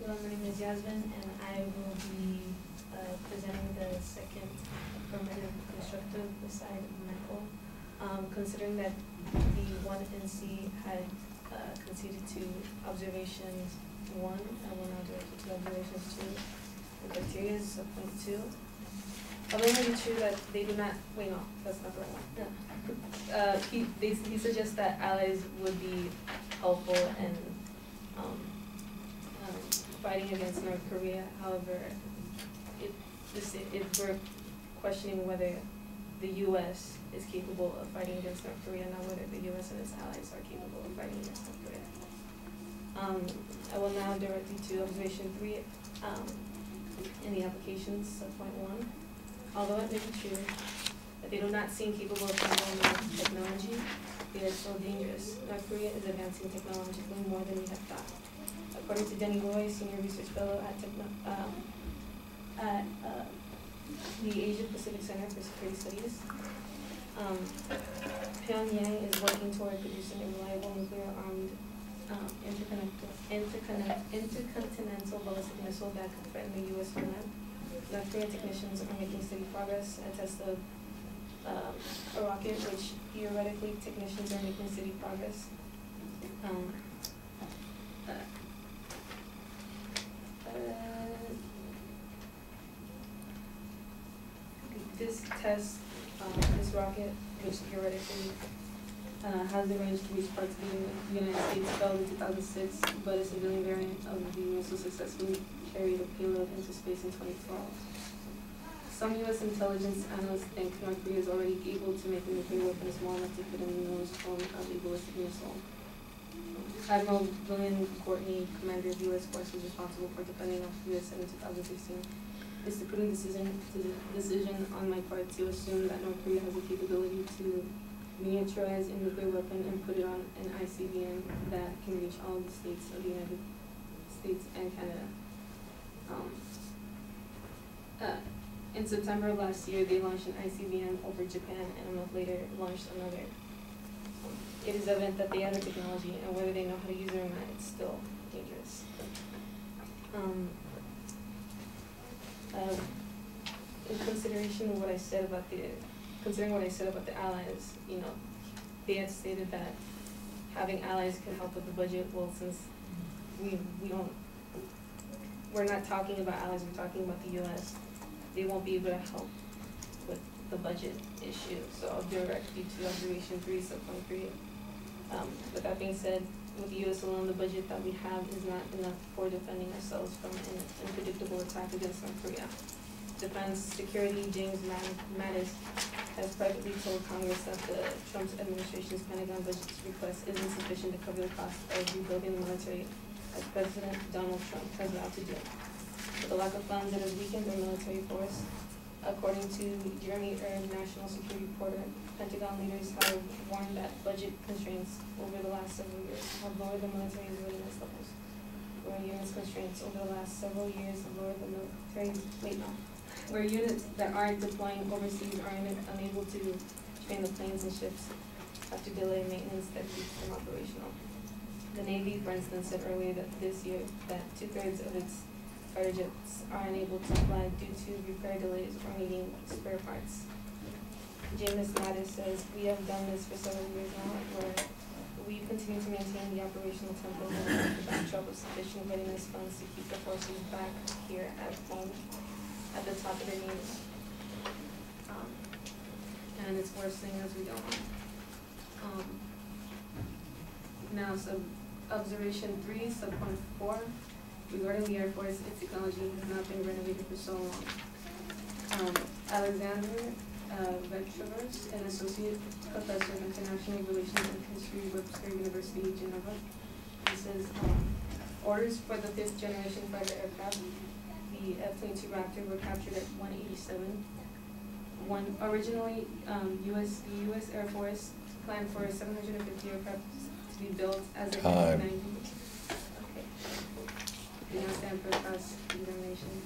Hello, my name is Yasmin, and I will be uh, presenting the second affirmative constructive beside Michael. Um, Considering that the one NC had uh, conceded to observations one, I will now direct you to observations two. The criteria is a point two. Although it may be true that they do not, wait, no, that's not the right one. No. Uh, he, they, he suggests that allies would be helpful um, um, fighting against North Korea, however, it, this, if we're questioning whether the US is capable of fighting against North Korea, not whether the US and its allies are capable of fighting against North Korea. Um, I will now direct you to observation three, um, in the applications, sub point one. Although it may be true that they do not seem capable of handling technology, they are still dangerous. North Korea is advancing technologically more than we have thought. According to Denny Roy, senior research fellow at techno, um, at, uh, the Asia Pacific Center for Security Studies, um, Pyongyang is working toward producing a reliable nuclear armed, um, interconnect, intercontinental ballistic missile that could threaten the US homeland. North Korean technicians are making steady progress. A test of um, a rocket, which theoretically technicians are making steady progress. Um, uh, this test, um, this rocket, which theoretically uh, has the range to reach parts of the United States, fell in 2006, but a civilian variant of the missile successfully carried a payload into space in 2012. Some U.S. intelligence analysts think North Korea is already able to make a nuclear weapon small enough to fit in the nose cone of a ballistic missile. Admiral William Gortney, commander of U.S. forces responsible for defending North Korea, in 2016, "It's the prudent decision, decision on my part to assume that North Korea has the capability to miniaturize a nuclear weapon and put it on an ICBM that can reach all the states of the United States and Canada." Um, uh, in September of last year, they launched an ICBM over Japan, and a month later launched another. It is evident that they have the technology, and whether they know how to use it or not, it's still dangerous. Um, in consideration of what I said about the, considering what I said about the allies, you know, they had stated that having allies could help with the budget. Well, since we we don't, we're not talking about allies, we're talking about the U.S they won't be able to help with the budget issue, so I'll direct you to observation three, subpoint three. Um, with that being said, with the US alone, the budget that we have is not enough for defending ourselves from an unpredictable attack against North Korea. Defense Security James Mattis has privately told Congress that the Trump administration's Pentagon budget request is insufficient to cover the cost of rebuilding the military as President Donald Trump has vowed to do. The lack of funds, it has weakened our military force. According to Jeremy Herb, national security reporter, Pentagon leaders have warned that budget constraints over the last several years have lowered the military's readiness levels. Where units constraints over the last several years have lowered the military, wait, no. Where units that aren't deploying overseas are unable to train the planes and ships have to delay maintenance that keeps them operational. The Navy, for instance, said earlier that this year that two-thirds of its fighter are unable to fly due to repair delays or needing spare parts. James Mattis says, we have done this for several years now, where we continue to maintain the operational tempo and the backdrop of sufficient readiness funds to keep the forces back here at home at the top of their needs. Um, and it's worsening as we go on. Um, now, so observation three, sub point four, regarding the Air Force, its technology has not been renovated for so long. Um, Alexander uh, Vautravers, an associate professor of international relations and history at Webster University, Geneva, he says, um, orders for the fifth generation fighter aircraft, the F-22 Raptor, were captured at 187. One originally, um, U.S. the U.S. Air Force planned for 750 aircraft to be built as of 1990. You know, stand for cross examination.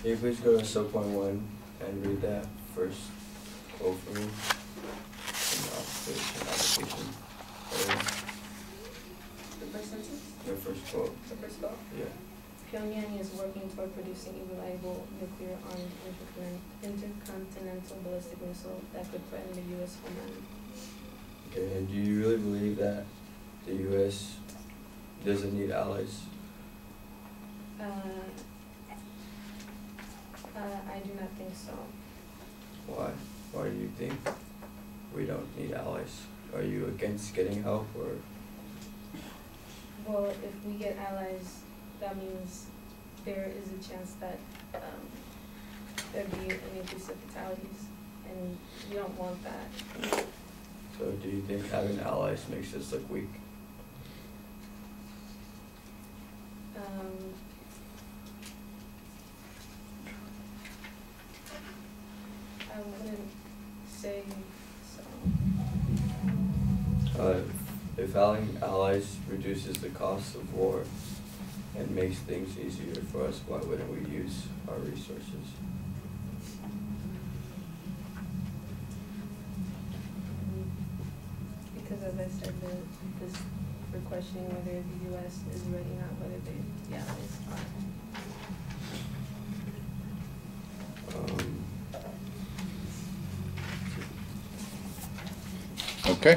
Can you please go to sub point one and read that first quote for me? The application, application. Well, So first of all, yeah. Pyongyang is working toward producing a reliable nuclear armed intercontinental ballistic missile that could threaten the US homeland. And do you really believe that the US doesn't need allies? Uh, uh, I do not think so. Why? Why do you think we don't need allies? Are you against getting help or? Well, if we get allies, that means there is a chance that, um, there'd be an increase of fatalities, and we don't want that. So do you think having allies makes us look weak? Um, I wouldn't say so. Uh, if having allies reduces the cost of war and makes things easier for us, why wouldn't we use our resources? As I said, the, this, we're questioning whether the US is ready, or not whether the, the allies are. Um, Okay,